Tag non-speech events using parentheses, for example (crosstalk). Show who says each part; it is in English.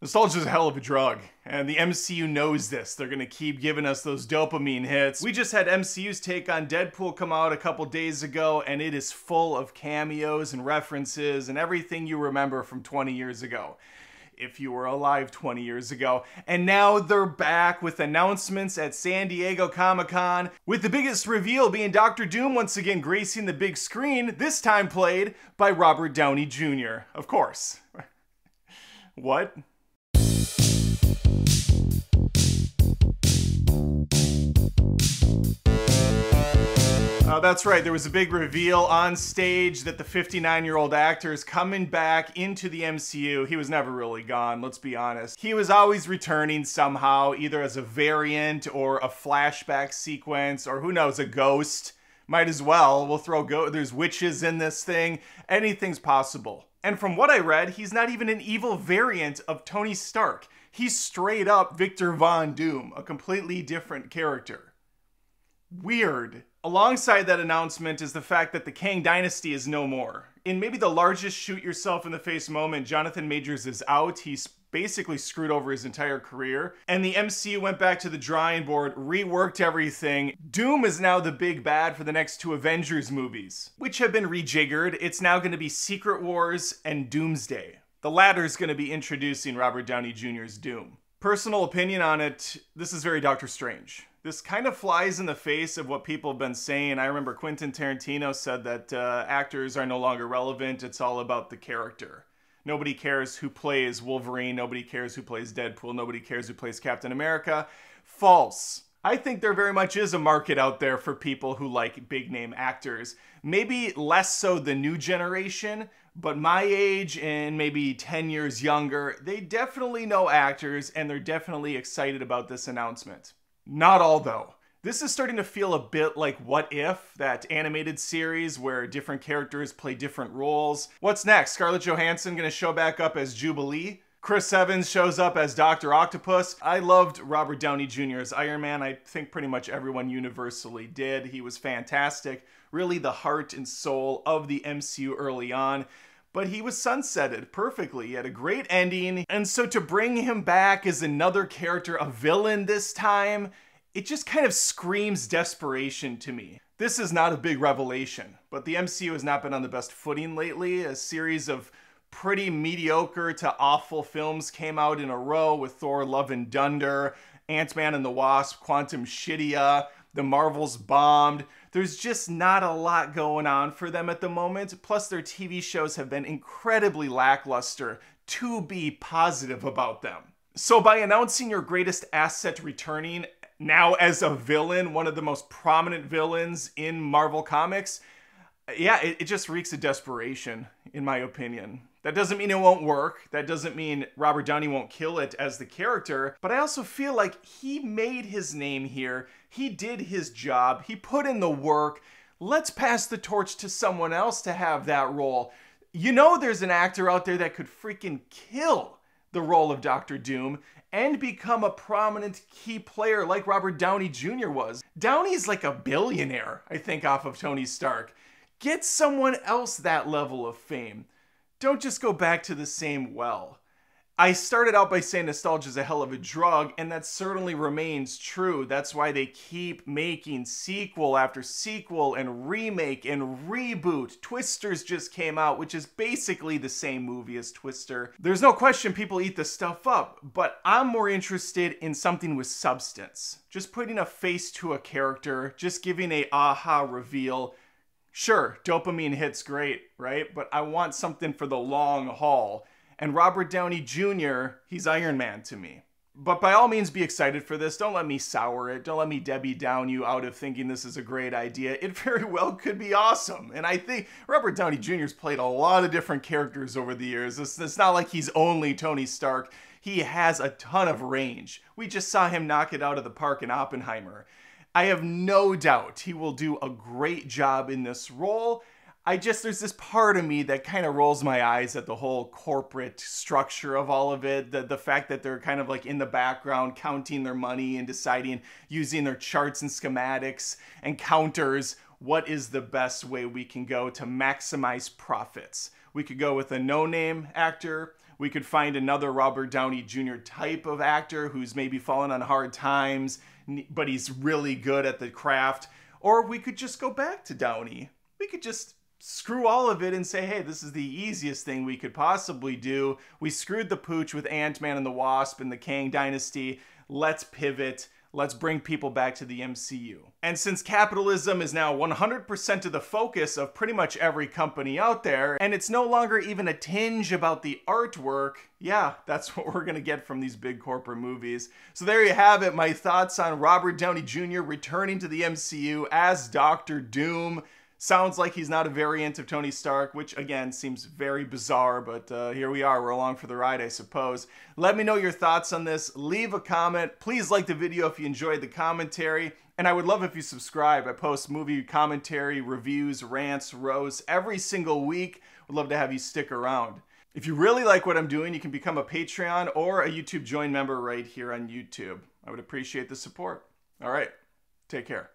Speaker 1: Nostalgia's a hell of a drug, and the MCU knows this. They're gonna keep giving us those dopamine hits. We just had MCU's take on Deadpool come out a couple days ago, and it is full of cameos and references and everything you remember from 20 years ago. If you were alive 20 years ago. And now they're back with announcements at San Diego Comic Con, with the biggest reveal being Doctor Doom once again gracing the big screen, this time played by Robert Downey Jr., of course. (laughs) what? Uh, that's right. There was a big reveal on stage that the 59 year old actor is coming back into the MCU. He was never really gone, let's be honest. He was always returning somehow, either as a variant or a flashback sequence, or who knows, a ghost. Might as well. We'll throw go. There's witches in this thing. Anything's possible. And from what I read, he's not even an evil variant of Tony Stark. He's straight up Victor Von Doom, a completely different character. Weird. Alongside that announcement is the fact that the Kang Dynasty is no more. In maybe the largest shoot yourself in the face moment, Jonathan Majors is out. He's basically screwed over his entire career. And the MCU went back to the drawing board, reworked everything. Doom is now the big bad for the next two Avengers movies, which have been rejiggered. It's now going to be Secret Wars and Doomsday. The latter is going to be introducing Robert Downey Jr.'s Doom. Personal opinion on it this is very Doctor Strange. This kind of flies in the face of what people have been saying. I remember Quentin Tarantino said that uh, actors are no longer relevant, it's all about the character. Nobody cares who plays Wolverine, nobody cares who plays Deadpool, nobody cares who plays Captain America. False. I think there very much is a market out there for people who like big name actors. Maybe less so the new generation, but my age and maybe 10 years younger, they definitely know actors and they're definitely excited about this announcement. Not all though. This is starting to feel a bit like What If, that animated series where different characters play different roles. What's next? Scarlett Johansson gonna show back up as Jubilee? Chris Evans shows up as Dr. Octopus. I loved Robert Downey Jr. as Iron Man. I think pretty much everyone universally did. He was fantastic, really the heart and soul of the MCU early on but he was sunsetted perfectly. He had a great ending. And so to bring him back as another character, a villain this time, it just kind of screams desperation to me. This is not a big revelation, but the MCU has not been on the best footing lately. A series of pretty mediocre to awful films came out in a row with Thor Love and Thunder, Ant-Man and the Wasp, Quantumania, The Marvels bombed. There's just not a lot going on for them at the moment. Plus, their TV shows have been incredibly lackluster to be positive about them. So, by announcing your greatest asset returning now as a villain, one of the most prominent villains in Marvel Comics, yeah, it, it just reeks of desperation, in my opinion. That doesn't mean it won't work. That doesn't mean Robert Downey won't kill it as the character. But I also feel like he made his name here. He did his job. He put in the work. Let's pass the torch to someone else to have that role. You know, there's an actor out there that could freaking kill the role of Doctor Doom and become a prominent key player like Robert Downey Jr. was. Downey's like a billionaire, I think, off of Tony Stark. Get someone else that level of fame. Don't just go back to the same well. I started out by saying nostalgia is a hell of a drug, and that certainly remains true. That's why they keep making sequel after sequel and remake and reboot. Twisters just came out, which is basically the same movie as Twister. There's no question people eat this stuff up, but I'm more interested in something with substance. Just putting a face to a character, just giving a aha reveal, Sure, dopamine hits great, right? But I want something for the long haul. And Robert Downey Jr., he's Iron Man to me. But by all means, be excited for this. Don't let me sour it. Don't let me Debbie down you out of thinking this is a great idea. It (laughs) very well could be awesome. And I think Robert Downey Jr.'s played a lot of different characters over the years. It's, it's not like he's only Tony Stark. He has a ton of range. We just saw him knock it out of the park in Oppenheimer. I have no doubt he will do a great job in this role. I just, there's this part of me that kind of rolls my eyes at the whole corporate structure of all of it. The, the fact that they're kind of like in the background counting their money and deciding using their charts and schematics and counters what is the best way we can go to maximize profits. We could go with a no name actor, We could find another Robert Downey Jr. type of actor who's maybe fallen on hard times, but he's really good at the craft. Or we could just go back to Downey. We could just screw all of it and say, hey, this is the easiest thing we could possibly do. We screwed the pooch with Ant Man and the Wasp and the Kang Dynasty. Let's pivot. Let's bring people back to the MCU. And since capitalism is now 100% of the focus of pretty much every company out there, and it's no longer even a tinge about the artwork, yeah, that's (laughs) what we're gonna get from these big corporate movies. So there you have it, my thoughts on Robert Downey Jr. returning to the MCU as Doctor Doom. Sounds like he's not a variant of Tony Stark, which again seems very bizarre, but uh, here we are. We're along for the ride, I suppose. Let me know your thoughts on this. Leave a comment. Please like the video if you enjoyed the commentary. And I would love if you subscribe. I post movie commentary, reviews, rants, roasts every single week. Would love to have you stick around. If you really like what I'm doing, you can become a Patreon or a YouTube Join member right here on YouTube. I would appreciate the support. All right, take care.